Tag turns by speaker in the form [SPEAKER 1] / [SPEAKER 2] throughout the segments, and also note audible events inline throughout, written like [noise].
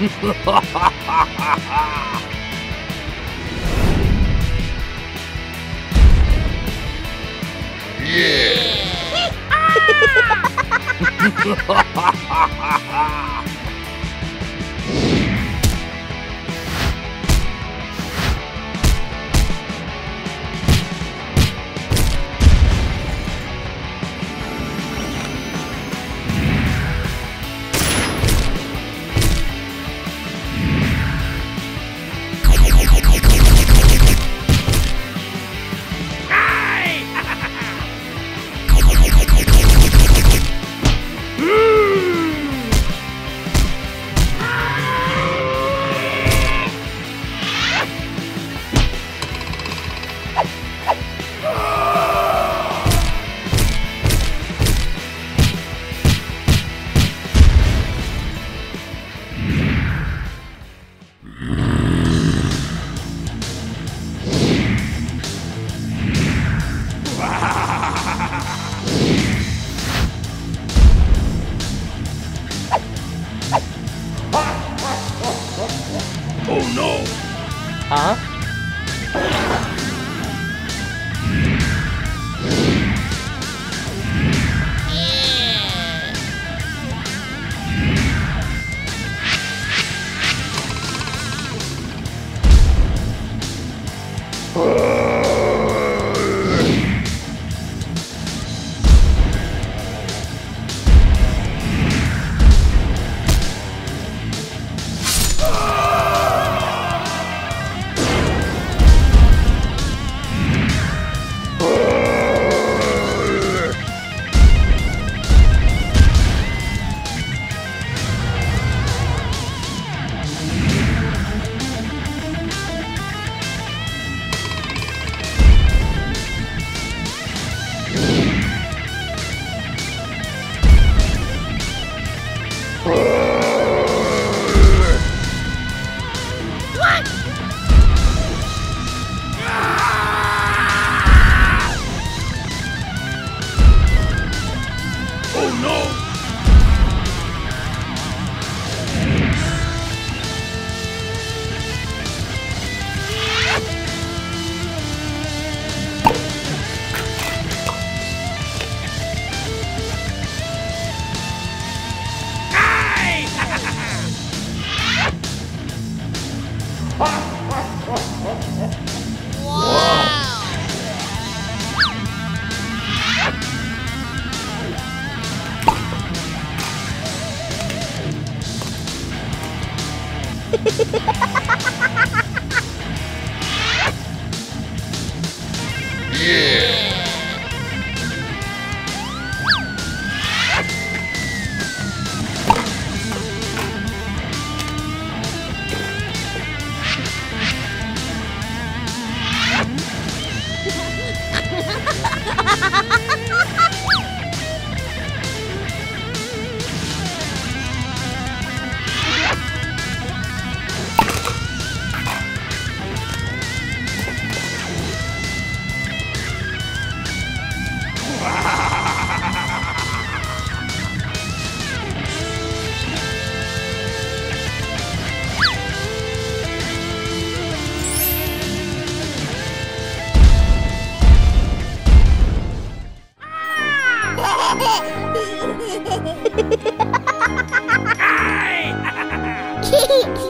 [SPEAKER 1] yeah! [laughs] [laughs] [laughs] yeah.
[SPEAKER 2] Woohoo! [laughs]
[SPEAKER 1] Huh?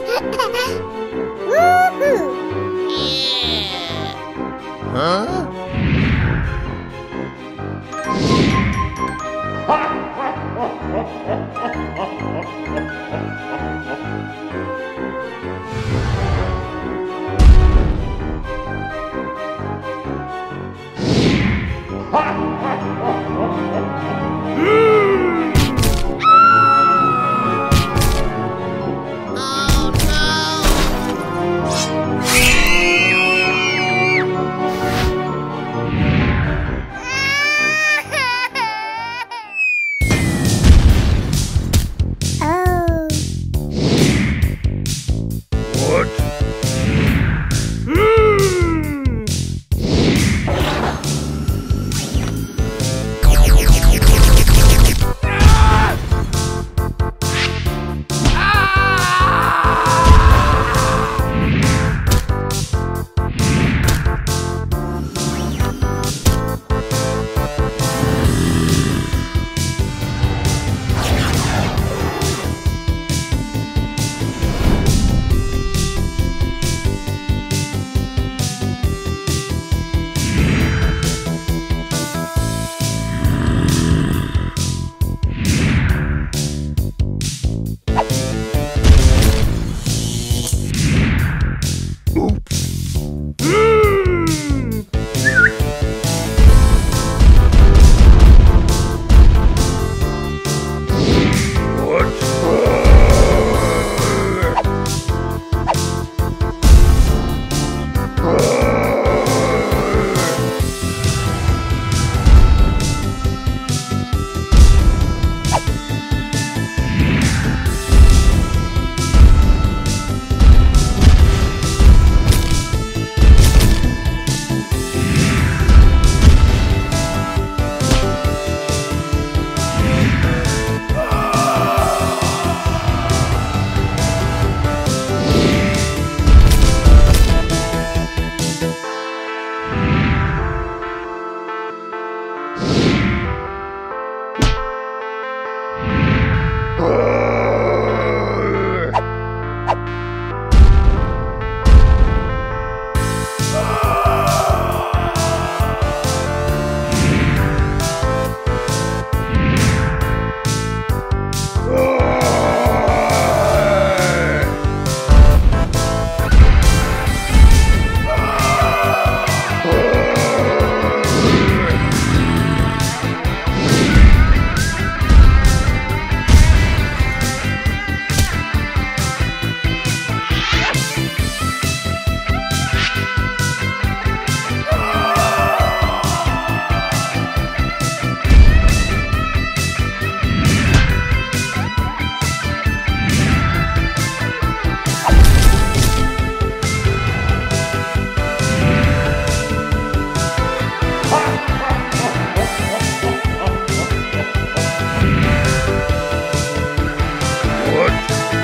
[SPEAKER 1] うん。